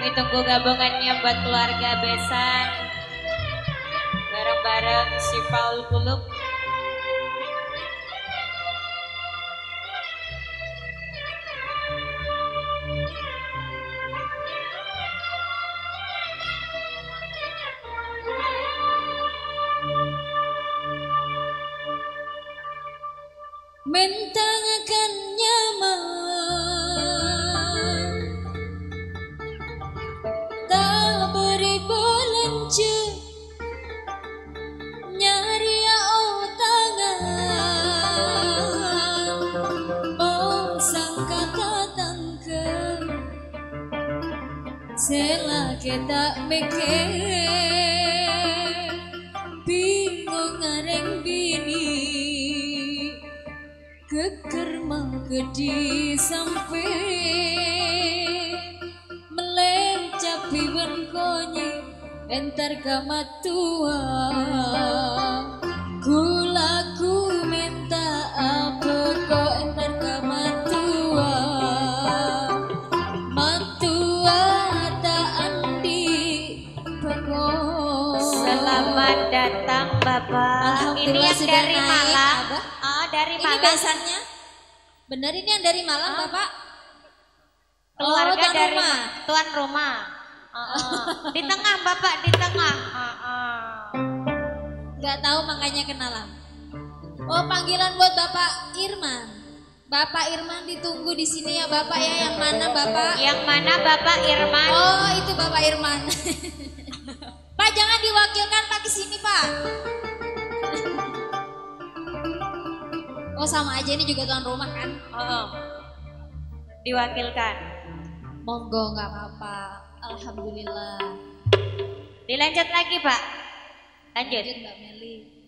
Kami tunggu gabungannya buat keluarga Besan. Bareng-bareng si Paul Kuluk. que tak mikir bingung areng bini geger mangkedi sampe melencap biwen konyi entar kamat tuang Ini yang sudah dari naik, Malang. Oh, dari Ini Malang. besannya? Benar ini yang dari Malang, Bapak? Keluarga Oh, tuan dari rumah. tuan rumah. Oh, oh. Di tengah Bapak, di tengah. Oh, oh. Gak tahu makanya kenalan. Oh, panggilan buat Bapak Irman. Bapak Irman ditunggu di sini ya, Bapak ya. Yang mana, Bapak? Yang mana Bapak Irman? Oh, itu Bapak Irman. Pak, jangan diwakilkan Pak ke sini, Pak. Oh, sama aja ini juga tuan rumah kan? Oh, oh. Diwakilkan. Monggo nggak apa-apa. Alhamdulillah. Dilanjut lagi Pak. Lanjut. Lanjut Mbak Meli.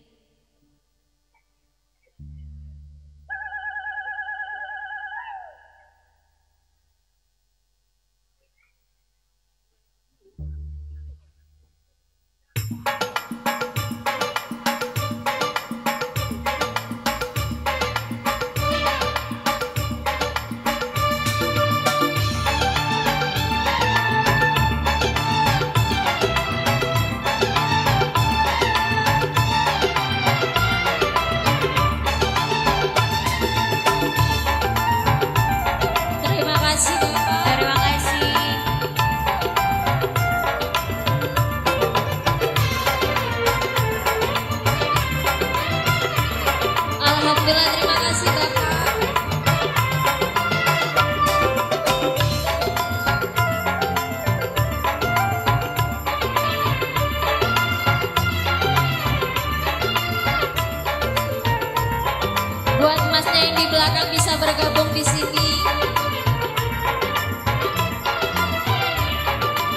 Belakang bisa bergabung di sini.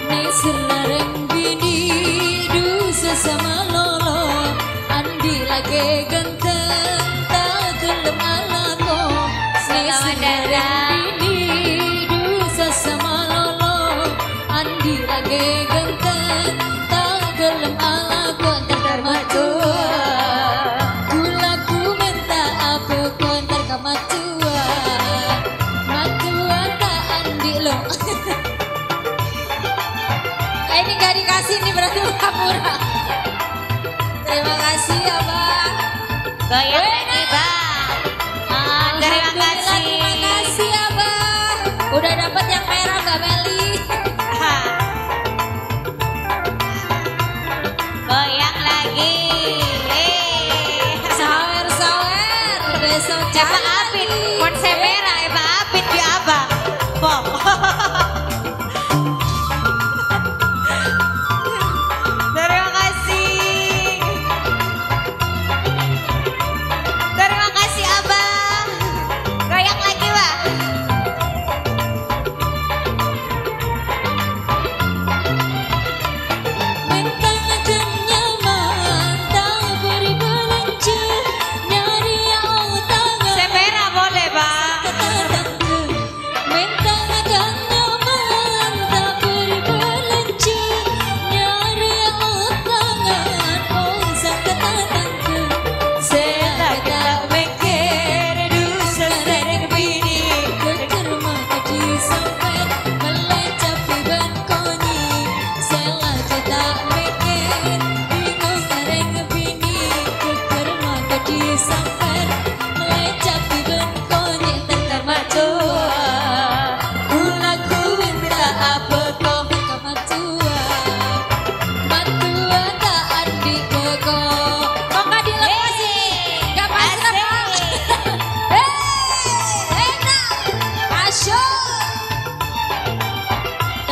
Neselareng bini du sesama lolo Andi lagi Goyang lagi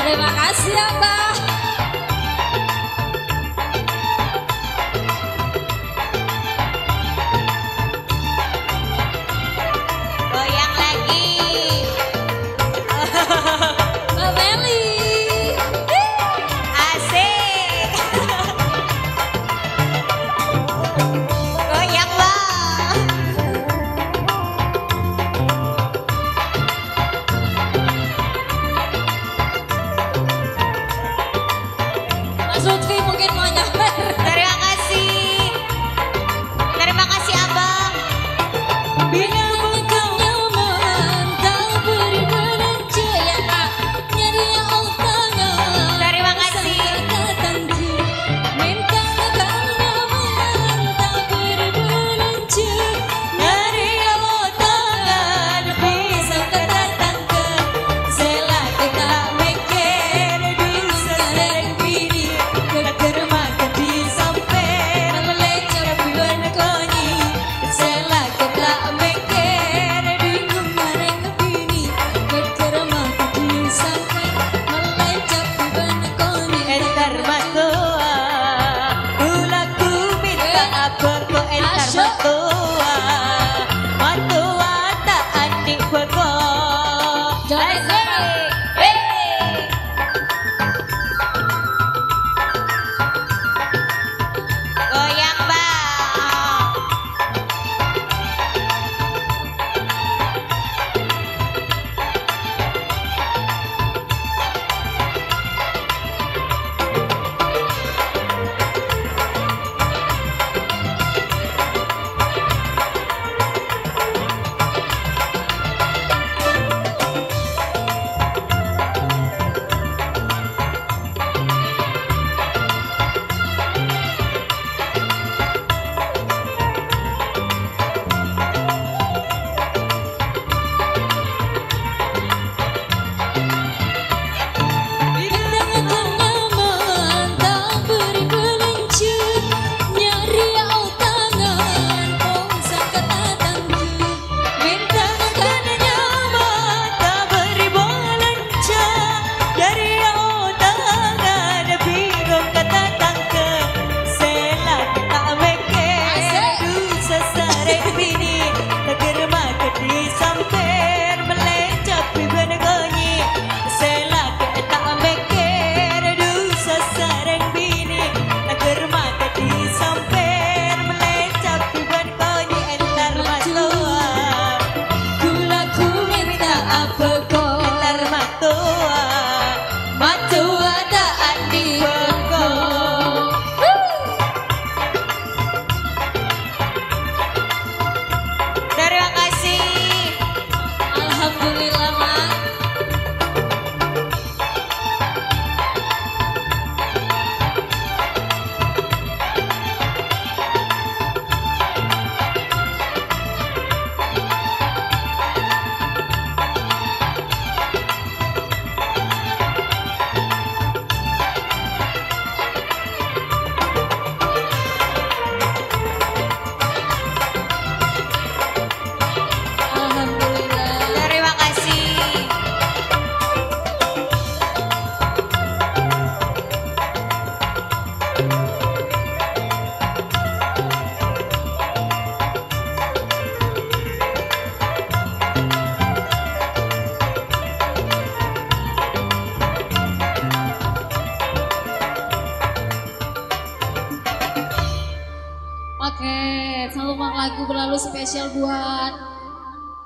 Terima kasih ya Mbak. lagu berlalu spesial buat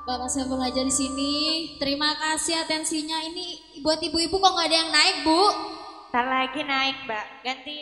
Bapak saya belajar di sini. Terima kasih atensinya. Ini buat ibu-ibu kok nggak ada yang naik, Bu? Ntar lagi naik, Mbak. Ganti.